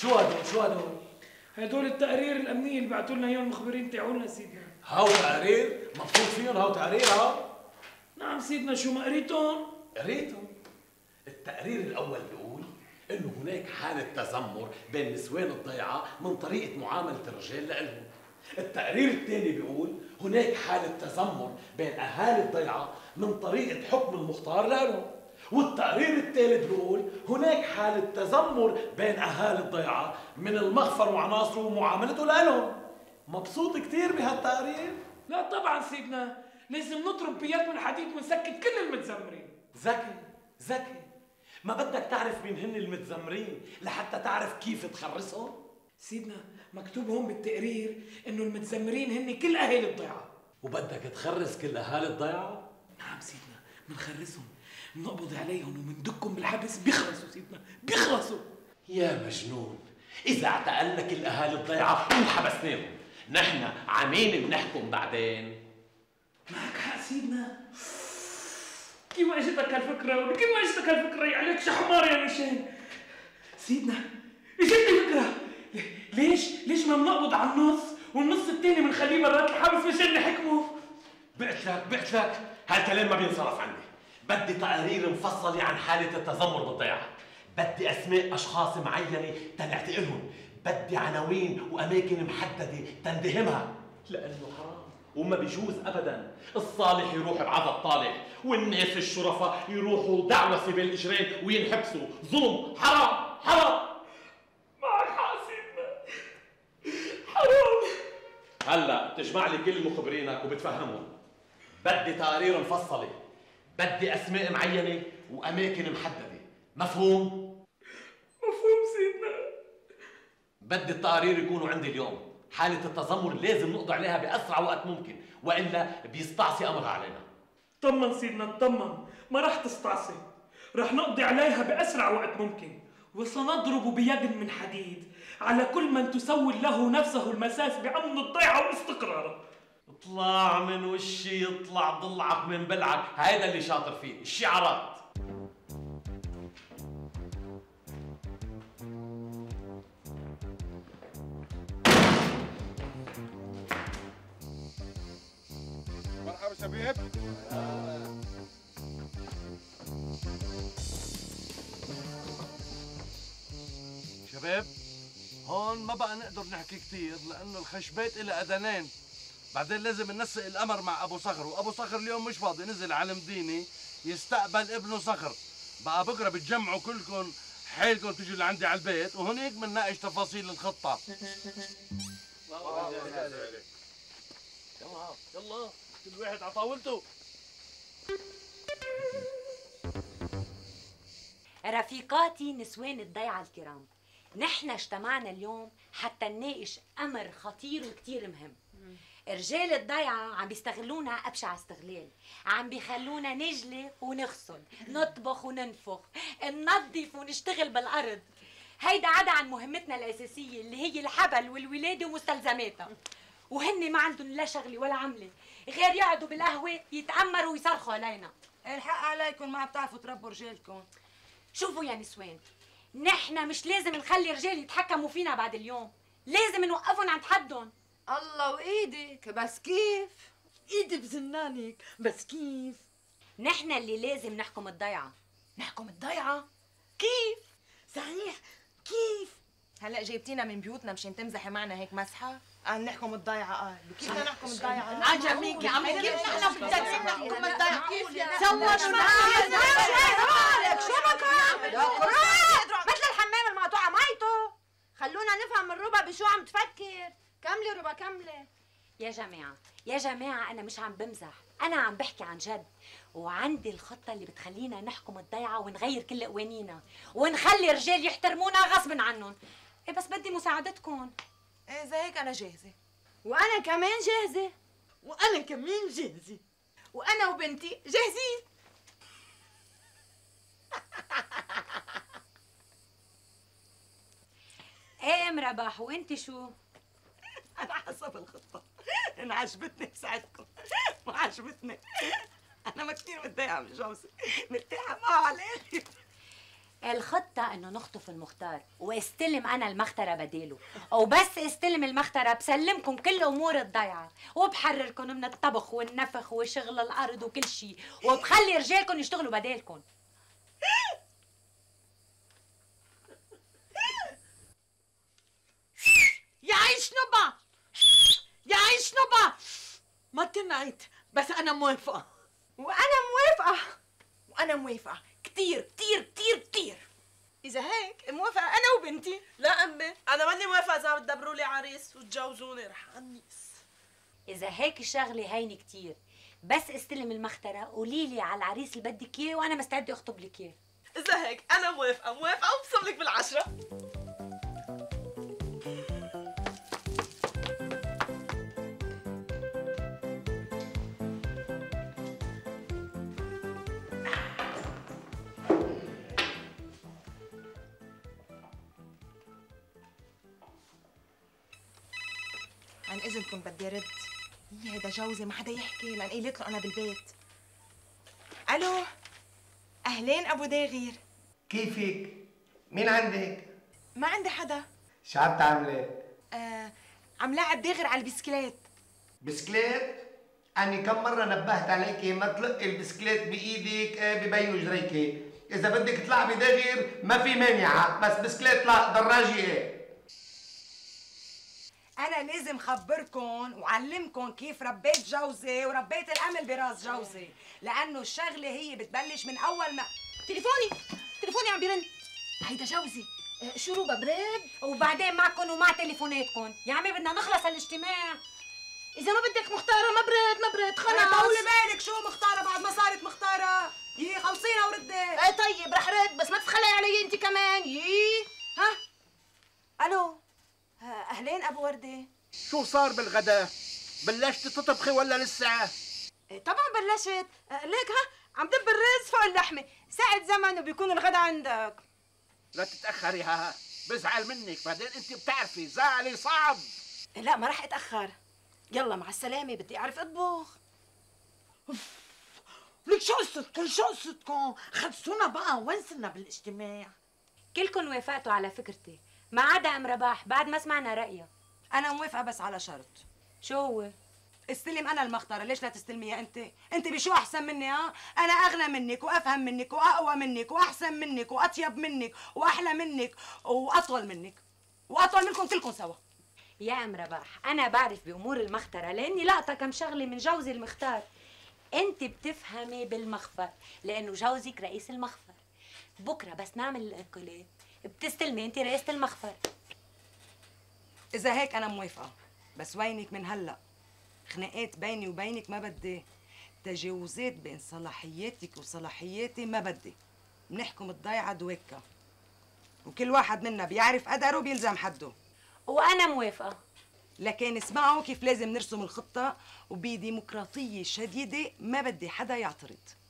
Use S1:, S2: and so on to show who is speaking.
S1: شو هدول شو هدول
S2: هدول التقارير الأمنية اللي بعثوا لنا إياهم المخبرين تاعولنا سيدنا.
S1: هاو تقارير مبسوط فيهم هاو تقارير هاو؟
S2: نعم سيدنا شو ما قريتهم.
S1: قريتهم. التقرير الأول بيقول إنه هناك حالة تذمر بين نسوان الضيعة من طريقة معاملة الرجال لهم التقرير الثاني بيقول هناك حالة تذمر بين أهالي الضيعة من طريقة حكم المختار لهم والتقرير الثالث بيقول هناك حالة تذمر بين أهالي الضيعة من المخفر وعناصره ومعاملته لهم مبسوط كثير بهالتقرير؟
S2: لا طبعا سيدنا لازم نضرب بيد من حديد ونسكت كل المتذمرين
S1: ذكي ذكي ما بدك تعرف مين هن المتذمرين لحتى تعرف كيف تخرسهم؟
S2: سيدنا مكتوب هون بالتقرير إنه المتذمرين هن كل أهالي الضيعة
S1: وبدك تخرس كل أهالي الضيعة؟
S2: نعم سيدنا بنخرسهم بنقبض عليهم وبندكهم بالحبس. بيخلصوا سيدنا بيخلصوا.
S1: يا مجنون إذا اعتقلنا كل اهالي الضيعه وانحبسناهم نحن عمين بنحكم بعدين.
S2: معك حق سيدنا. كيف ما اجتك هالفكره كيف ما اجتك هالفكره يا عليك شو حمار يا مشان. سيدنا اجتني فكرة. ليش؟ ليش ما بنقبض على النص؟ والنص الثاني بنخليه برات الحبس مشان نحكمه.
S1: بعت لك بعت لك. هالكلام ما بينصرف عندي بدي تقارير مفصلة عن حالة التذمر بالضيعة بدي أسماء أشخاص معينة تنعتقلهم بدي عناوين وأماكن محددة تندهمها. لأنه حرام. وما بيجوز أبدا. الصالح يروح بعذاب طالح والناس الشرفاء يروحوا دعوسة بين الإجرين وينحبسوا. ظلم حرام حرام.
S2: معك حق حرام.
S1: هلأ تجمع لي كل مخبرينك وبتفهمهم. بدي تقارير مفصله بدي أسماء معينة وأماكن محددة. مفهوم؟
S2: مفهوم سيدنا.
S1: بدي التقارير يكونوا عندي اليوم. حالة التذمر لازم نقضي عليها بأسرع وقت ممكن وإلا بيستعصي أمرها علينا.
S2: طمن سيدنا اطمن ما راح تستعصي. راح نقضي عليها بأسرع وقت ممكن. وسنضرب بيد من حديد على كل من تسول له نفسه المساس بأمن الضيعة واستقراره.
S1: اطلع من وشي يطلع ضلعك من بلعك. هيدا اللي شاطر فيه الشعارات.
S3: مرحبا شباب شباب هون ما بقى نقدر نحكي كثير لأنه الخشبات إلها اذانين بعدين لازم ننسق الأمر مع أبو صخر وأبو صخر اليوم مش فاضي نزل على المدينة يستقبل ابنه صخر. بقى بكرة بتجمعوا كلكم حيلكم تجوا لعندي على البيت وهنيك بنناقش تفاصيل الخطة. يلا يلا كل واحد على طاولته
S4: رفيقاتي نسوان الضيعة الكرام. نحن اجتمعنا اليوم حتى نناقش أمر خطير وكتير مهم. رجال الضيعة عم بيستغلونا أبشع استغلال. عم بيخلونا نجلي ونغسل نطبخ وننفخ ننظف ونشتغل بالأرض. هيدا عدا عن مهمتنا الأساسية اللي هي الحبل والولادة ومستلزماتها. وهن ما عندهم لا شغلة ولا عملة. غير يقعدوا بالقهوة يتأمروا ويصرخوا علينا.
S5: الحق عليكم ما بتعرفوا تربوا رجالكم.
S4: شوفوا يا نسوان نحن مش لازم نخلي رجال يتحكموا فينا بعد اليوم. لازم نوقفهم عند حدهم.
S5: الله وإيدك بس كيف؟ إيدي بزنانك بس كيف؟
S4: نحن اللي لازم نحكم الضيعة.
S5: نحكم الضيعة؟ كيف؟ صحيح كيف؟ هلا جايبتينا من بيوتنا مشان تمزحي معنا هيك مسحة؟ قال نحكم الضيعة قال كيف بدنا نحكم الضيعة؟
S6: عجبك يا عمي كيف؟ نحن بدنا نحكم الضيعة.
S5: سوى شو
S6: مالك شو بك
S5: مثل ربا كملي
S4: يا جماعة يا جماعة أنا مش عم بمزح أنا عم بحكي عن جد. وعندي الخطة اللي بتخلينا نحكم الضيعة ونغير كل قوانينا ونخلي الرجال يحترمونا غصب عنهم. إيه بس بدي مساعدتكم.
S5: إيه زي هيك أنا جاهزة. وأنا كمان جاهزة.
S6: وأنا كمان جاهزة.
S5: وأنا وبنتي جاهزين.
S4: إيه ام رباح وانت شو؟
S6: أنا حسب الخطة. ان عجبتني بساعدكم ما عجبتني. أنا ما كثير متضايقة من جوزي. مرتاحة معه على الآخر
S4: الخطة إنه نخطف المختار واستلم أنا المخترة بداله وبس استلم المخترة بسلمكم كل أمور الضيعة. وبحرركم من الطبخ والنفخ وشغل الأرض وكل شيء وبخلي رجالكم يشتغلوا بدالكم
S6: تنعت بس أنا موافقة.
S5: وأنا موافقة. وأنا موافقة. كتير كتير كتير كتير. إذا هيك موافقة أنا وبنتي.
S7: لا أمي أنا ماني موافقة إذا بتدبروا لي عريس وتجوزوني رح أنيس.
S4: إذا هيك الشغلة هيني كتير. بس استلم المخترة قولي لي على العريس اللي بدك إياه وأنا مستعدة أخطب لك إياه.
S7: إذا هيك أنا موافقة موافقة وبصم لك بالعشرة.
S5: عن إذنكم بدي أرد يي هيدا جوزي ما حدا يحكي لأن قلت له أنا بالبيت ألو أهلين أبو داغير
S8: كيفك؟ مين عندك؟
S5: ما عندي حدا
S8: شو عم تعملي؟
S5: آه عم لاعب داغر على البسكليت
S8: بسكليت؟ أني كم مرة نبهت عليكي ما تلقي البسكليت بإيدك آه، ببينوا جريكي، إذا بدك تلعبي دغير ما في مانعة، بس بسكليت لا دراجة إيه؟
S9: أنا لازم خبركم وعلمكم كيف ربيت جوزي وربيت الأمل براس جوزي. لأنه الشغلة هي بتبلش من أول ما
S5: تليفوني! تليفوني عم بيرن. هيدا جوزي. آه، شو روبا بريد
S4: وبعدين معكم ومع تليفوناتكم يا عمي بدنا نخلص الاجتماع
S5: إذا ما بدك مختارة ما بريد ما بريد خلص.
S9: طولي بالك شو مختارة؟ بعد ما صارت مختارة. يي خلصينا وردي.
S5: إيه طيب رح رد بس ما تتخلي علي انت كمان. يي.
S9: ها؟ ألو؟ أهلين أبو وردة؟
S8: شو صار بالغداء؟ بلشت تطبخي ولا لسه؟
S9: إيه، طبعا بلشت. آه، ليك ها عم دب الرز فوق اللحمة. ساعة زمن وبيكون الغدا عندك.
S8: لا تتأخري ها بزعل منك. بعدين أنت بتعرفي زعلي صعب.
S9: إيه، لا ما راح أتأخر. يلا مع السلامة بدي أعرف أطبخ.
S6: لك شو قصتكم شو قصتكم؟ خلصونا بقى وين صرنا بالإجتماع؟
S4: كلكم وافقتوا على فكرتي ما عدا أم رباح بعد ما سمعنا رايها
S9: أنا موافقة بس على شرط.
S4: شو هو؟
S9: استلم أنا المختاره ليش لا تستلميها أنت؟ أنت بشو أحسن مني ها؟ أنا أغنى منك وأفهم منك وأقوى منك وأحسن منك وأطيب منك وأحلى منك وأطول منك وأطول منكم كلكم سوا.
S4: يا أم رباح أنا بعرف بأمور المختره لأني لقطة كم شغلة من جوزي المختار. أنت بتفهمي بالمخفر لأنه جوزك رئيس المخفر. بكرة بس نعمل الاكلات بتستلمي انت رئيسة المخفر.
S9: إذا هيك أنا موافقة بس وينك من هلأ؟ خناقات بيني وبينك ما بدي. تجاوزات بين صلاحياتك وصلاحياتي ما بدي. بنحكم الضيعه دوكا وكل واحد منا بيعرف قدره بيلزم حده.
S4: وأنا موافقة.
S9: لكن اسمعوا كيف لازم نرسم الخطة. وبديمقراطية شديدة ما بدي حدا يعترض.